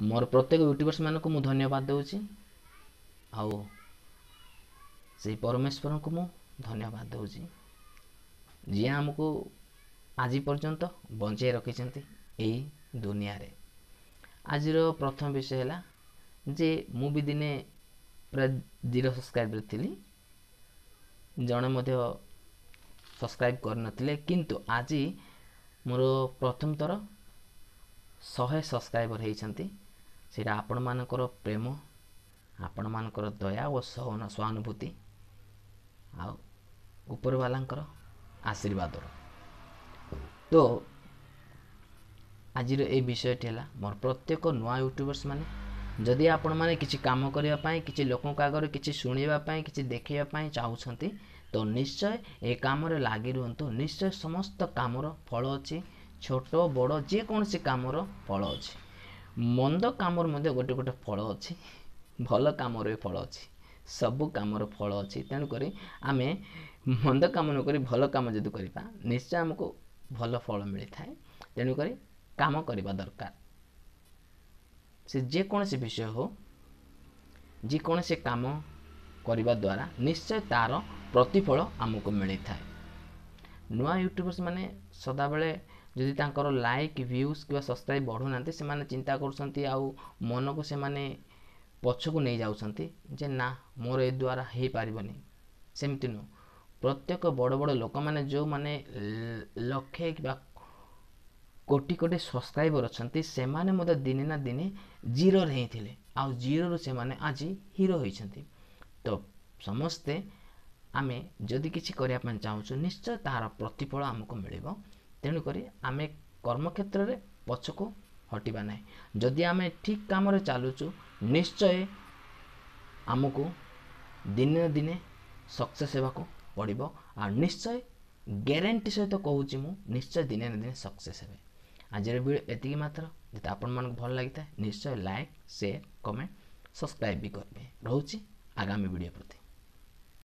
ମୋର ପ୍ରତ୍ୟେକ ୟୁଟ୍ୟୁବର୍ସମାନଙ୍କୁ ମୁଁ ଧନ୍ୟବାଦ ଦେଉଛି। ଆଉ ସେଇ ପରମେଶ୍ୱରଙ୍କୁ ମୁଁ ଧନ୍ୟବାଦ ଦେଉଛି। ଯିଏ ଆମକୁ ଆଜି ପର୍ଯ୍ୟନ୍ତ ବଞ୍ଚାଇ ରଖିଛନ୍ତି ଏହି ଦୁନିଆରେ। ଆଜିର ପ୍ରଥମ ବିଷୟ ହେଲା ଯେ ମୁଁ ବି ଦିନେ ପୁରା ଜିରୋ ସବସ୍କ୍ରାଇବ୍ରେ ଥିଲି। ଜଣେ ମଧ୍ୟ ସବସ୍କ୍ରାଇବ୍ କରିନଥିଲେ। କିନ୍ତୁ ଆଜି ମୋର ପ୍ରଥମ ଥର ଶହେ ସବସ୍କ୍ରାଇବର୍ ହେଇଛନ୍ତି। ସେଇଟା ଆପଣମାନଙ୍କର ପ୍ରେମ ଆପଣମାନଙ୍କର ଦୟା ଓ ସହାନୁଭୂତି ଆଉ ଉପରବାଲାଙ୍କର ଆଶୀର୍ବାଦର। ତ ଆଜିର ଏଇ ବିଷୟଟି ହେଲା ମୋର ପ୍ରତ୍ୟେକ ନୂଆ ୟୁଟ୍ୟୁବର୍ସ ମାନେ ଯଦି ଆପଣମାନେ କିଛି କାମ କରିବା ପାଇଁ କିଛି ଲୋକଙ୍କ ଆଗରେ କିଛି ଶୁଣିବା ପାଇଁ କିଛି ଦେଖିବା ପାଇଁ ଚାହୁଁଛନ୍ତି ତ ନିଶ୍ଚୟ ଏ କାମରେ ଲାଗି ରୁହନ୍ତୁ। ନିଶ୍ଚୟ ସମସ୍ତ କାମର ଫଳ ଅଛି ଛୋଟ ବଡ଼ ଯେକୌଣସି କାମର ଫଳ ଅଛି। ମନ୍ଦ କାମର ମଧ୍ୟ ଗୋଟେ ଗୋଟେ ଫଳ ଅଛି ଭଲ କାମର ବି ଫଳ ଅଛି ସବୁ କାମର ଫଳ ଅଛି। ତେଣୁକରି ଆମେ ମନ୍ଦ କାମ ନକରି ଭଲ କାମ ଯଦି କରିବା ନିଶ୍ଚୟ ଆମକୁ ଭଲ ଫଳ ମିଳିଥାଏ। ତେଣୁକରି କାମ କରିବା ଦରକାର। ସେ ଯେକୌଣସି ବିଷୟ ହଉ ଯେକୌଣସି କାମ କରିବା ଦ୍ୱାରା ନିଶ୍ଚୟ ତା'ର ପ୍ରତିଫଳ ଆମକୁ ମିଳିଥାଏ। ନୂଆ ୟୁଟ୍ୟୁବର୍ସ ମାନେ ସଦାବେଳେ ଯଦି ତାଙ୍କର ଲାଇକ୍ ଭ୍ୟୁଜ୍ କିମ୍ବା ସବସ୍କ୍ରାଇବ୍ ବଢ଼ୁନାହାନ୍ତି ସେମାନେ ଚିନ୍ତା କରୁଛନ୍ତି ଆଉ ମନକୁ ସେମାନେ ପଛକୁ ନେଇଯାଉଛନ୍ତି ଯେ ନା ମୋର ଏ ଦ୍ୱାରା ହେଇପାରିବନି। ସେମିତି ନୁହଁ। ପ୍ରତ୍ୟେକ ବଡ଼ ବଡ଼ ଲୋକମାନେ ଯେଉଁମାନେ ଲକ୍ଷେ କିମ୍ବା କୋଟି କୋଟି ସବସ୍କ୍ରାଇବର୍ ଅଛନ୍ତି ସେମାନେ ମଧ୍ୟ ଦିନେ ନା ଦିନେ ଜିରୋରେ ହିଁ ଥିଲେ ଆଉ ଜିରୋରୁ ସେମାନେ ଆଜି ହିରୋ ହୋଇଛନ୍ତି। ତ ସମସ୍ତେ ଆମେ ଯଦି କିଛି କରିବା ପାଇଁ ଚାହୁଁଛୁ ନିଶ୍ଚୟ ତାହାର ପ୍ରତିଫଳ ଆମକୁ ମିଳିବ। ତେଣୁକରି ଆମେ କର୍ମକ୍ଷେତ୍ରରେ ପଛକୁ ହଟିବା ନାହିଁ। ଯଦି ଆମେ ଠିକ୍ କାମରେ ଚାଲୁଛୁ ନିଶ୍ଚୟ ଆମକୁ ଦିନେ ନା ଦିନେ ସକ୍ସେସ୍ ହେବାକୁ ପଡ଼ିବ ଆଉ ନିଶ୍ଚୟ ଗ୍ୟାରେଣ୍ଟି ସହିତ କହୁଛି ମୁଁ ନିଶ୍ଚୟ ଦିନେ ନା ଦିନେ ସକ୍ସେସ୍ ହେବେ। ଆଜିର ଭିଡ଼ିଓ ଏତିକି ମାତ୍ର। ଯଦି ଆପଣମାନଙ୍କୁ ଭଲ ଲାଗିଥାଏ ନିଶ୍ଚୟ ଲାଇକ୍ ସେୟାର କମେଣ୍ଟ ସବସ୍କ୍ରାଇବ୍ ବି କରିବେ। ରହୁଛି ଆଗାମୀ ଭିଡ଼ିଓ ପ୍ରତି।